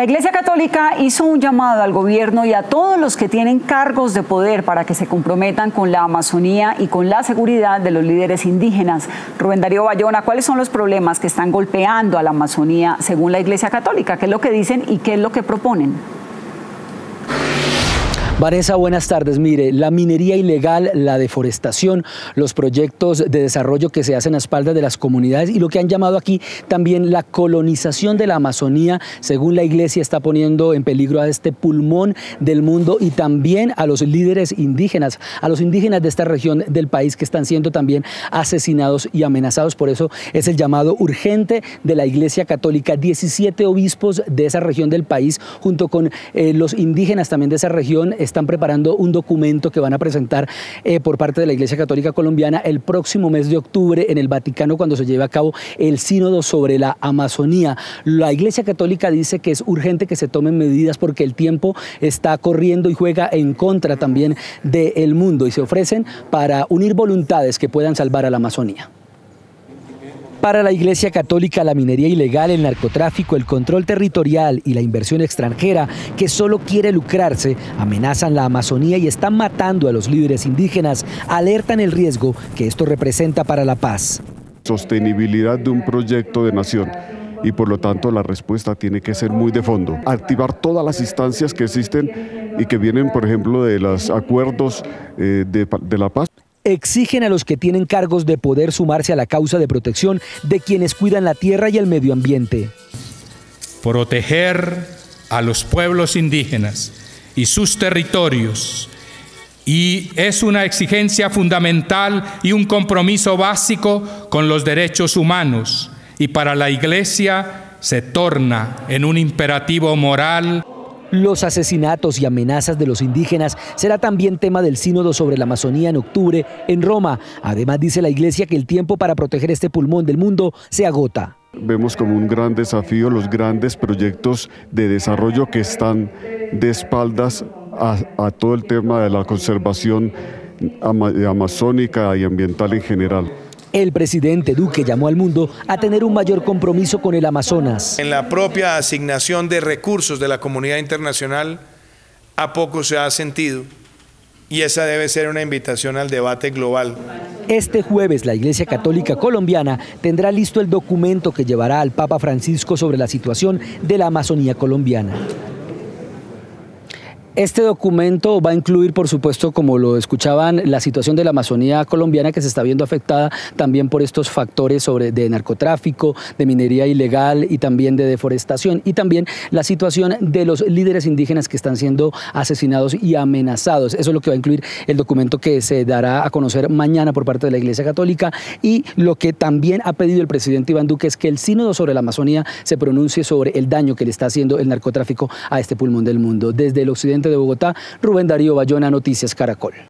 La Iglesia Católica hizo un llamado al gobierno y a todos los que tienen cargos de poder para que se comprometan con la Amazonía y con la seguridad de los líderes indígenas. Rubén Darío Bayona, ¿cuáles son los problemas que están golpeando a la Amazonía según la Iglesia Católica? ¿Qué es lo que dicen y qué es lo que proponen? Vanessa, buenas tardes. Mire, la minería ilegal, la deforestación, los proyectos de desarrollo que se hacen a espaldas de las comunidades y lo que han llamado aquí también la colonización de la Amazonía, según la iglesia, está poniendo en peligro a este pulmón del mundo y también a los líderes indígenas, a los indígenas de esta región del país que están siendo también asesinados y amenazados. Por eso es el llamado urgente de la iglesia católica. 17 obispos de esa región del país, junto con eh, los indígenas también de esa región, están preparando un documento que van a presentar eh, por parte de la Iglesia Católica Colombiana el próximo mes de octubre en el Vaticano cuando se lleve a cabo el sínodo sobre la Amazonía. La Iglesia Católica dice que es urgente que se tomen medidas porque el tiempo está corriendo y juega en contra también del mundo y se ofrecen para unir voluntades que puedan salvar a la Amazonía. Para la Iglesia Católica, la minería ilegal, el narcotráfico, el control territorial y la inversión extranjera que solo quiere lucrarse amenazan la Amazonía y están matando a los líderes indígenas, alertan el riesgo que esto representa para la paz. Sostenibilidad de un proyecto de nación y por lo tanto la respuesta tiene que ser muy de fondo. Activar todas las instancias que existen y que vienen, por ejemplo, de los acuerdos eh, de, de la paz exigen a los que tienen cargos de poder sumarse a la causa de protección de quienes cuidan la tierra y el medio ambiente. Proteger a los pueblos indígenas y sus territorios y es una exigencia fundamental y un compromiso básico con los derechos humanos y para la Iglesia se torna en un imperativo moral los asesinatos y amenazas de los indígenas será también tema del sínodo sobre la Amazonía en octubre en Roma. Además dice la Iglesia que el tiempo para proteger este pulmón del mundo se agota. Vemos como un gran desafío los grandes proyectos de desarrollo que están de espaldas a, todo el tema de la conservación amazónica y ambiental en general. El presidente Duque llamó al mundo a tener un mayor compromiso con el Amazonas. En la propia asignación de recursos de la comunidad internacional, a poco se ha sentido y esa debe ser una invitación al debate global. Este jueves la Iglesia Católica Colombiana tendrá listo el documento que llevará al Papa Francisco sobre la situación de la Amazonía colombiana. Este documento va a incluir, por supuesto, como lo escuchaban, la situación de la Amazonía colombiana que se está viendo afectada también por estos factores sobre, de narcotráfico, de minería ilegal y también de deforestación, y también la situación de los líderes indígenas que están siendo asesinados y amenazados. Eso es lo que va a incluir el documento que se dará a conocer mañana por parte de la Iglesia Católica y lo que también ha pedido el presidente Iván Duque es que el sínodo sobre la Amazonía se pronuncie sobre el daño que le está haciendo el narcotráfico a este pulmón del mundo. Desde el occidente de Bogotá, Rubén Darío Bayona, Noticias Caracol.